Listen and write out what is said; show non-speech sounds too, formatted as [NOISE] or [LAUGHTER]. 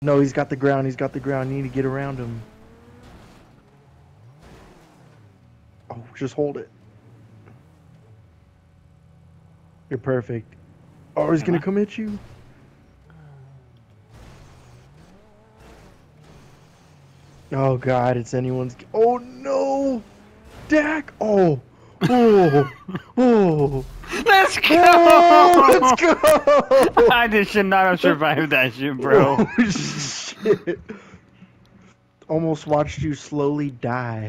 No, he's got the ground. He's got the ground. You need to get around him. Oh, just hold it. You're perfect. Oh, he's gonna uh-huh. come at you. Oh God, it's anyone's. Oh no, Dak. Oh, oh, oh. Let's go! Oh, let's go! [LAUGHS] I just should not have survived that shit, bro. Oh, shit. Almost watched you slowly die.